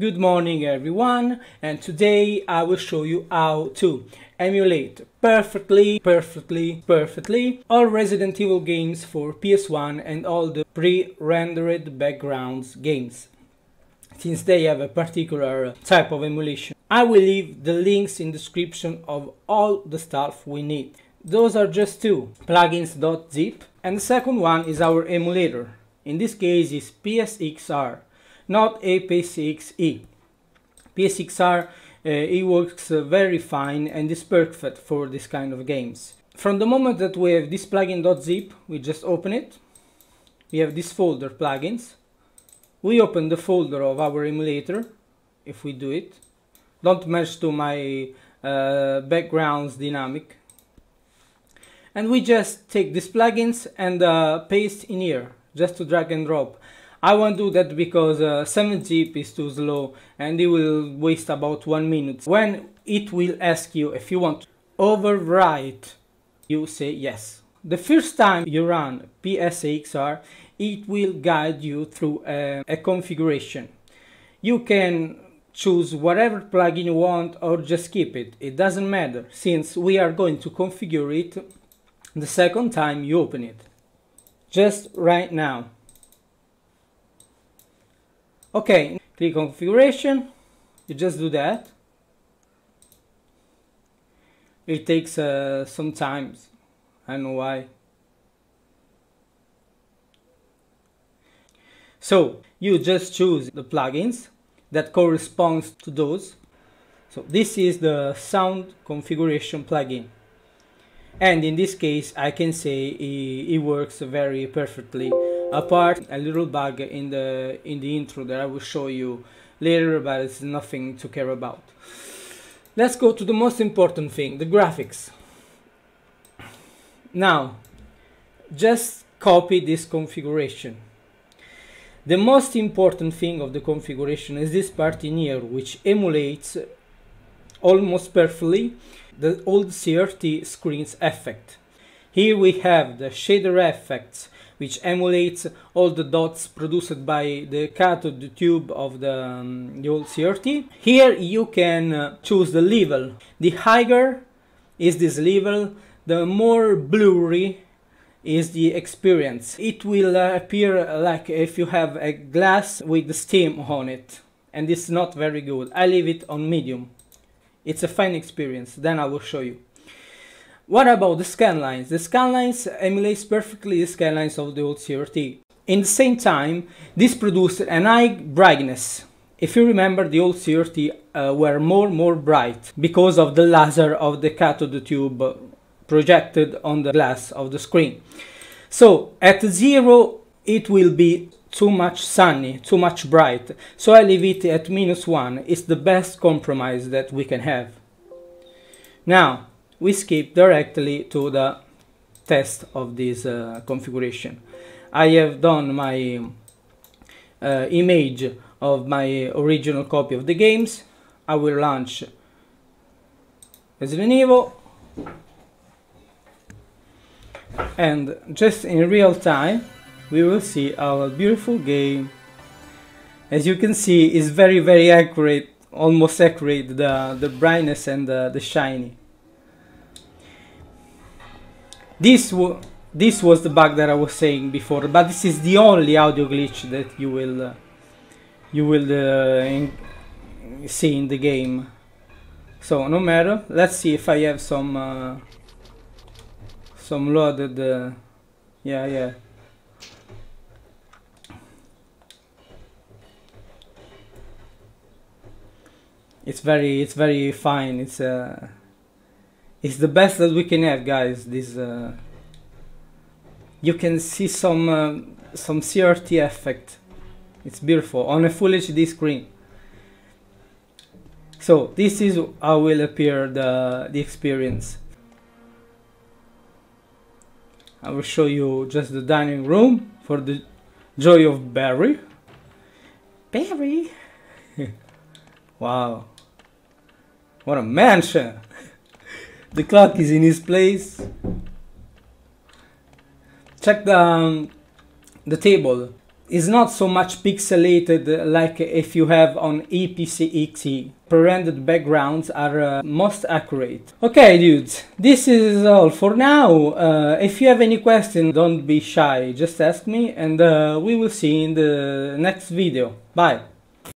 Good morning everyone and today I will show you how to emulate perfectly, perfectly, perfectly all Resident Evil games for PS1 and all the pre-rendered backgrounds games since they have a particular type of emulation. I will leave the links in description of all the stuff we need. Those are just two, plugins.zip and the second one is our emulator. In this case is PSXR not a PSX-E. PSXR uh, it works uh, very fine and is perfect for this kind of games. From the moment that we have this plugin.zip, we just open it. We have this folder plugins. We open the folder of our emulator, if we do it. Don't match to my uh, backgrounds dynamic. And we just take these plugins and uh, paste in here, just to drag and drop. I won't do that because uh, 7-zip is too slow and it will waste about 1 minute. When it will ask you if you want to overwrite, you say yes. The first time you run PSXR, it will guide you through a, a configuration. You can choose whatever plugin you want or just keep it. It doesn't matter since we are going to configure it the second time you open it. Just right now. Okay, click configuration, you just do that. It takes uh, some time, I don't know why. So you just choose the plugins that corresponds to those. So this is the sound configuration plugin. And in this case, I can say it, it works very perfectly apart a little bug in the in the intro that I will show you later but it's nothing to care about. Let's go to the most important thing the graphics. Now just copy this configuration. The most important thing of the configuration is this part in here which emulates almost perfectly the old CRT screens effect. Here we have the shader effects which emulates all the dots produced by the cathode tube of the, um, the old CRT. Here you can uh, choose the level. The higher is this level, the more blurry is the experience. It will uh, appear like if you have a glass with steam on it and it's not very good. I leave it on medium. It's a fine experience, then I will show you. What about the scanlines? The scanlines emulates perfectly the scanlines of the old CRT. In the same time, this produced an high brightness. If you remember, the old CRT uh, were more more bright because of the laser of the cathode tube projected on the glass of the screen. So at zero, it will be too much sunny, too much bright. So I leave it at minus one. It's the best compromise that we can have. Now, we skip directly to the test of this uh, configuration. I have done my uh, image of my original copy of the games. I will launch Resident Evil and just in real time we will see our beautiful game as you can see is very very accurate almost accurate the the brightness and the, the shiny this, this was the bug that I was saying before, but this is the only audio glitch that you will uh, you will uh, in see in the game. So no matter. Let's see if I have some uh, some loaded. Uh, yeah, yeah. It's very it's very fine. It's uh it's the best that we can have guys this uh, you can see some uh, some CRT effect. It's beautiful on a full HD screen. So this is how will appear the the experience. I will show you just the dining room for the joy of Barry. Barry? Wow. What a mansion the clock is in its place. Check the, um, the table. is not so much pixelated like if you have on ePSXe. Pre-rendered backgrounds are uh, most accurate. Okay dudes, this is all for now. Uh, if you have any questions, don't be shy, just ask me and uh, we will see in the next video. Bye!